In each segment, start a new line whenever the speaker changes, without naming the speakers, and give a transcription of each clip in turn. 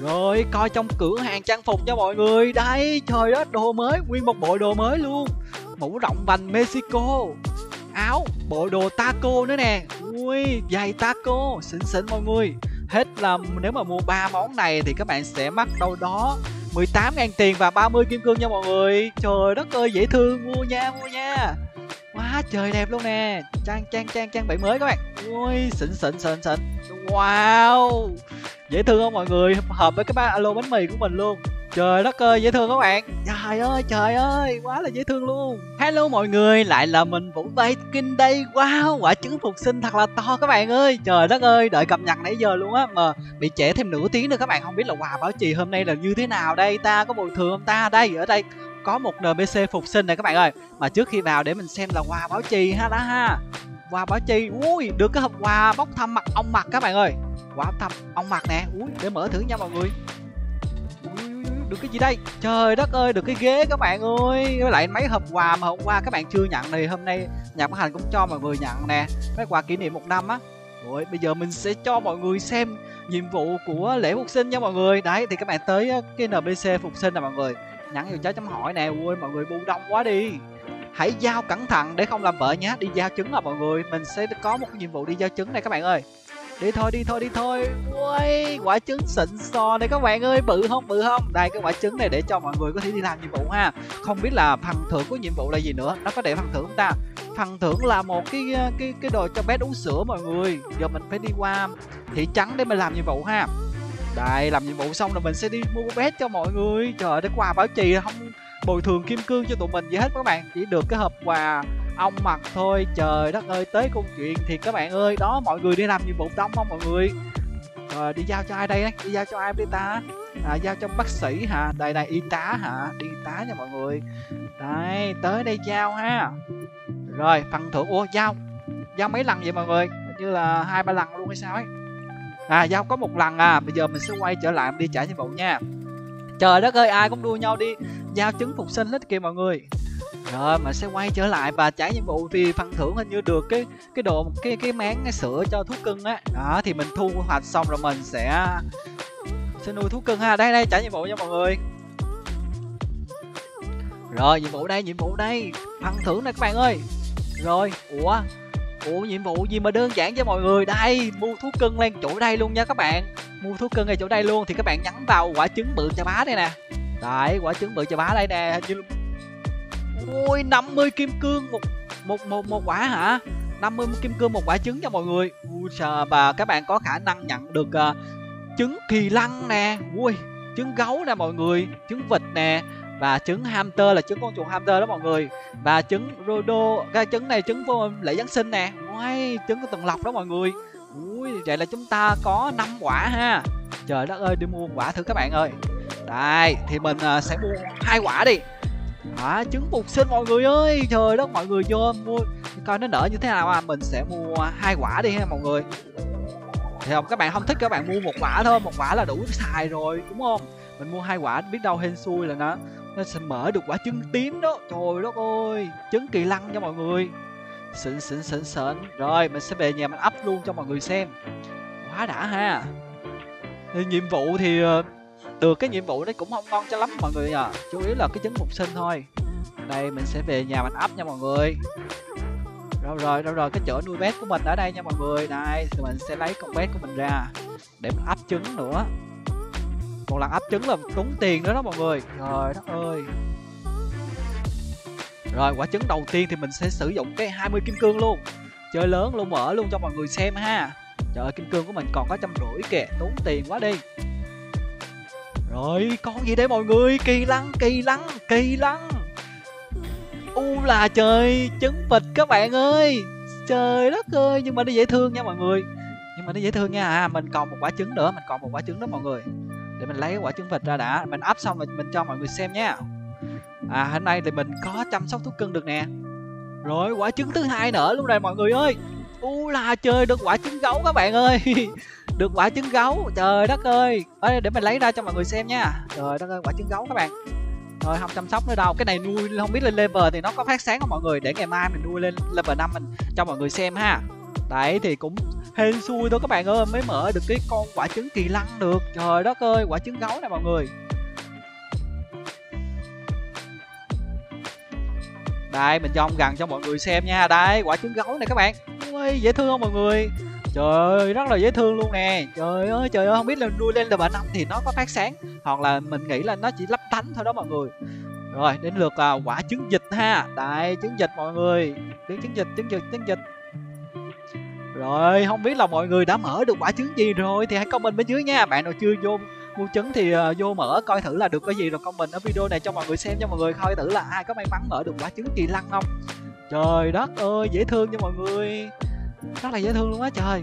Rồi, coi trong cửa hàng trang phục cho mọi người. Đây, trời đất, đồ mới, Nguyên một bộ đồ mới luôn. Mũ rộng vành Mexico. Áo, bộ đồ taco nữa nè. Ui, giày taco, xịn xịn mọi người. Hết là nếu mà mua ba món này Thì các bạn sẽ mất đâu đó 18 ngàn tiền và 30 kim cương nha mọi người. Trời đất ơi, dễ thương, Mua nha mua nha. Quá trời đẹp luôn nè. Trang trang trang trang bị mới các bạn. Ui, xịn xịn xịn xịn. Wow. Dễ thương không mọi người? Hợp với cái ba alo bánh mì của mình luôn. Trời đất ơi, dễ thương các bạn? Trời ơi trời ơi, quá là dễ thương luôn. Hello mọi người, lại là mình Vũ Kinh đây. Wow, quả trứng phục sinh thật là to các bạn ơi. Trời đất ơi, đợi cập nhật nãy giờ luôn á, Mà bị trễ thêm nửa tiếng nữa các bạn. Không biết là quà bảo trì hôm nay là như thế nào đây? Ta có bồi thường không ta? Đây, ở đây có một NPC phục sinh này các bạn ơi. Mà trước khi vào để mình xem là quà bảo trì ha đó ha. Quà bảo trì Ui, được cái hộp quà bốc thăm mặt ông mặt các bạn ơi. Quà bốc thăm ông mặt nè. Ui, để mở thử nha mọi người. Được cái gì đây? Trời đất ơi, được cái ghế các bạn ơi. Với lại mấy hộp quà mà hôm qua các bạn chưa nhận thì hôm nay nhà phát hành cũng cho mọi người nhận nè. Mấy quà kỷ niệm một năm á. Rồi, bây giờ mình sẽ cho mọi người xem nhiệm vụ của lễ phục sinh nha mọi người. Đấy, thì các bạn tới ờ, cái nbc phục sinh nè mọi người. Nhắn vào trái chấm hỏi nè. Ui, mọi người bu đông quá đi hãy giao cẩn thận để không làm vợ nhé đi giao trứng à mọi người. Mình sẽ có một nhiệm vụ đi giao trứng này các bạn ơi. Đi thôi đi thôi đi thôi. Ui, quả trứng xịn sò này các bạn ơi. Bự không bự không? Đây, cái quả trứng này để cho mọi người có thể đi làm nhiệm vụ ha. Không biết là phần thưởng của nhiệm vụ là gì nữa. Nó có để phần thưởng không ta? Phần thưởng là một cái cái cái đồ cho bé uống sữa mọi người. Giờ mình phải đi qua thị trấn để mình làm nhiệm vụ ha. Đây, làm nhiệm vụ xong rồi mình sẽ đi mua bé cho mọi người. Trời ơi quà bảo trì không bồi thường kim cương cho tụi mình gì hết các bạn. Chỉ được cái hộp quà ông mặc thôi. Trời đất ơi tới công chuyện thì các bạn ơi. Đó mọi người đi làm nhiệm vụ đông không mọi người? Rồi đi giao cho ai đây đi giao cho ai đi ta? À, giao cho bác sĩ hả? Đây này y tá hả? Đi y tá nha mọi người. Đây tới đây giao ha. Rồi phần thưởng. Ủa giao giao mấy lần vậy mọi người? Như là hai ba lần luôn hay sao ấy? À giao có một lần à. Bây giờ mình sẽ quay trở lại đi trả nhiệm vụ nha trời đất ơi ai cũng đua nhau đi. Giao trứng phục sinh hết kìa mọi người. Rồi mình sẽ quay trở lại và trả nhiệm vụ thì phần thưởng hình như được cái cái đồ cái cái máng cái sữa cho thú cưng á. Đó. thì mình thu hoạch xong rồi mình sẽ sẽ nuôi thú cưng ha. Đây đây trả nhiệm vụ cho mọi người. Rồi nhiệm vụ đây nhiệm vụ đây. Phần thưởng này các bạn ơi. Rồi ủa ủa nhiệm vụ gì mà đơn giản cho mọi người? Đây mua thú cưng lên chỗ đây luôn nha các bạn mua thú cưng ngay chỗ đây luôn thì các bạn nhắn vào quả trứng bự cho bá đây nè. Đấy quả trứng bự cho bá đây nè hình như ui 50 kim cương một một một một quả hả? 50 kim cương một quả trứng cho mọi người. Ui và các bạn có khả năng nhận được uh, trứng kỳ lân nè. Ui trứng gấu nè mọi người trứng vịt nè và trứng hamster là trứng con chuột hamster đó mọi người. Và trứng rodo cái trứng này trứng lễ giáng sinh nè. Ui trứng của tuần lộc đó mọi người ui vậy là chúng ta có 5 quả ha. Trời đất ơi đi mua quả thử các bạn ơi. Đây thì mình uh, sẽ mua hai quả đi. À, trứng phục sinh mọi người ơi. Trời đất mọi người vô mua. Coi nó nở như thế nào à. Mình sẽ mua hai quả đi ha mọi người. Thì không các bạn không thích các bạn mua một quả thôi. Một quả là đủ xài rồi đúng không? Mình mua hai quả biết đâu hên xui là nó nó sẽ mở được quả trứng tím đó. Trời đất ơi trứng kỳ lân cho mọi người xịn xịn xịn xịn rồi, mình sẽ về nhà mình up luôn cho mọi người xem. Quá đã ha. Thì nhiệm vụ thì ờ, được, cái nhiệm vụ đấy cũng không ngon cho lắm mọi người à chủ yếu là cái trứng phục sinh thôi. Đây, mình sẽ về nhà mình ấp nha mọi người. Rồi rồi rồi rồi, cái chỗ nuôi bé của mình ở đây nha mọi người. Này thì mình sẽ lấy con bé của mình ra để mình ấp trứng nữa. Một lần ấp trứng là tốn tiền nữa đó mọi người. Trời đất ơi rồi, quả trứng đầu tiên thì mình sẽ sử dụng cái 20 kim cương luôn. Chơi lớn luôn, mở luôn cho mọi người xem ha. Trời ơi, kim cương của mình còn có trăm rưỡi kìa, tốn tiền quá đi. Rồi, con gì đây mọi người? Kỳ lăng kỳ lăng kỳ lăng. U là trời, trứng vịt các bạn ơi. Trời đất ơi, nhưng mà nó dễ thương nha mọi người. Nhưng mà nó dễ thương nha. À mình còn một quả trứng nữa, mình còn một quả trứng đó mọi người. Để mình lấy quả trứng vịt ra đã, mình ấp xong rồi mình cho mọi người xem nha à hôm nay thì mình có chăm sóc thú cưng được nè. Rồi quả trứng thứ hai nữa luôn rồi mọi người ơi. U là chơi được quả trứng gấu các bạn ơi. Được quả trứng gấu trời đất ơi. Ê, để mình lấy ra cho mọi người xem nha. Trời đất ơi quả trứng gấu các bạn. Rồi không chăm sóc nữa đâu. Cái này nuôi không biết lên level thì nó có phát sáng không mọi người? Để ngày mai mình nuôi lên level 5 mình cho mọi người xem ha. Đấy thì cũng hên xui thôi các bạn ơi. Mới mở được cái con quả trứng kỳ lân được. Trời đất ơi quả trứng gấu nè mọi người. Đây mình zoom gần cho mọi người xem nha. Đây quả trứng gấu này các bạn. Ui dễ thương không mọi người? Trời ơi rất là dễ thương luôn nè. Trời ơi trời ơi không biết là nuôi lên level năm thì nó có phát sáng hoặc là mình nghĩ là nó chỉ lấp tánh thôi đó mọi người. Rồi đến lượt à, quả trứng vịt ha. Đây trứng vịt mọi người. Trứng trứng vịt trứng vịt trứng vịt. Rồi không biết là mọi người đã mở được quả trứng gì rồi thì hãy comment bên dưới nha. Bạn nào chưa vô mua trứng thì uh, vô mở coi thử là được cái gì rồi comment ở video này cho mọi người xem cho mọi người. Coi thử là ai có may mắn mở được quả trứng kỳ lân không? Trời đất ơi dễ thương cho mọi người. Rất là dễ thương luôn á trời.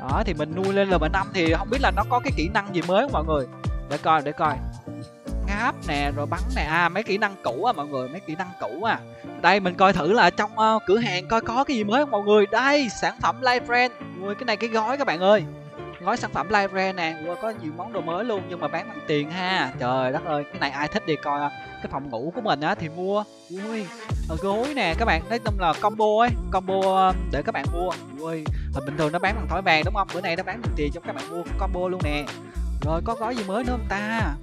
Đó thì mình nuôi lên level năm thì không biết là nó có cái kỹ năng gì mới không mọi người? Để coi để coi. Ngáp nè rồi bắn nè. À mấy kỹ năng cũ à mọi người mấy kỹ năng cũ à đây mình coi thử là trong uh, cửa hàng coi có cái gì mới không mọi người? Đây sản phẩm life friend. Ui cái này cái gói các bạn ơi gói sản phẩm live rare nè. Ui có nhiều món đồ mới luôn nhưng mà bán bằng tiền ha. Trời đất ơi, cái này ai thích đi coi. Cái phòng ngủ của mình á thì mua. Ui ờ, gối nè, các bạn, nói chung là combo ấy, combo um, để các bạn mua. Ui hình bình thường nó bán bằng thỏi vàng đúng không? Bữa nay nó bán bằng tiền cho các bạn mua combo luôn nè. Rồi, có gói gì mới nữa không ta?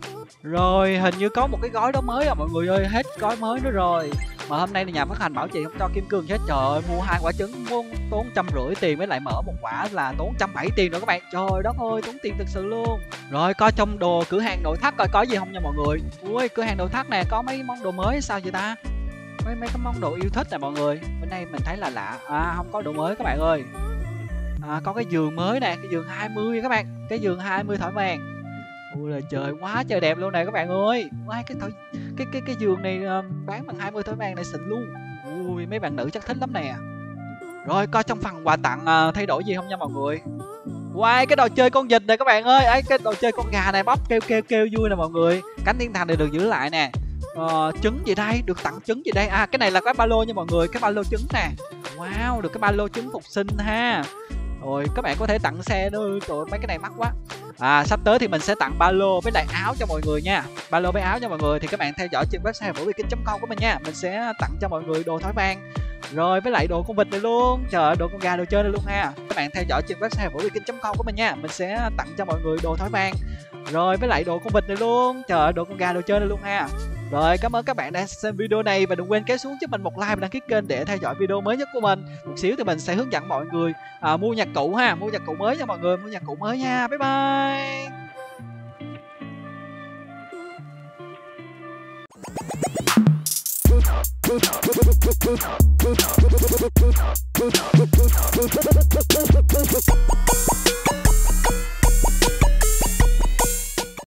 Rồi, hình như có một cái gói đó mới à. Mọi người ơi, hết gói mới nữa rồi mà hôm nay là nhà phát hành bảo trì không cho kim cương chết trời ơi mua hai quả trứng muốn tốn trăm rưỡi tiền mới lại mở một quả là tốn trăm bảy tiền rồi các bạn. Trời đất ơi tốn tiền thực sự luôn. Rồi coi trong đồ cửa hàng nội thất coi có gì không nha mọi người? Ui cửa hàng nội thất nè có mấy món đồ mới sao vậy ta? Mấy mấy cái món đồ yêu thích nè mọi người. Bữa nay mình thấy là lạ. À không có đồ mới các bạn ơi. À, có cái giường mới nè cái giường 20 các bạn. Cái giường 20 thỏi vàng. Ui là trời quá trời đẹp luôn này các bạn ơi. Quá cái thỏi cái cái cái giường này ờ, bán bằng 20 thỏi vàng này xịn luôn. Ui mấy bạn nữ chắc thích lắm nè. Rồi coi trong phần quà tặng uh, thay đổi gì không nha mọi người? Wow, cái đồ chơi con vịt này các bạn ơi. Ấy cái đồ chơi con gà này bóc kêu kêu kêu vui nè mọi người. Cánh thiên thần này được giữ lại nè. Ờ, trứng gì đây? Được tặng trứng gì đây? À cái này là cái ba lô nha mọi người cái ba lô trứng nè. Wow được cái ba lô trứng phục sinh ha rồi các bạn có thể tặng xe nữa. Trời mấy cái này mắc quá. À sắp tới thì mình sẽ tặng ba lô với lại áo cho mọi người nha. Ba lô với áo cho mọi người. Thì các bạn theo dõi trên website vũ com của mình nha. Mình sẽ tặng cho mọi người đồ thói vang rồi, với lại đồ con vịt này luôn. Chờ đồ con gà đồ chơi này luôn ha. Các bạn theo dõi trên website vũ com của mình nha. Mình sẽ tặng cho mọi người đồ thói vang rồi, với lại đồ con vịt này luôn. Chờ đồ con gà đồ chơi này luôn ha rồi cảm ơn các bạn đã xem video này và đừng quên kéo xuống giúp mình một like và đăng ký kênh để theo dõi video mới nhất của mình một xíu thì mình sẽ hướng dẫn mọi người à, mua nhạc cụ ha mua nhạc cụ mới cho mọi người mua nhạc cụ mới nha bye bye Thank you.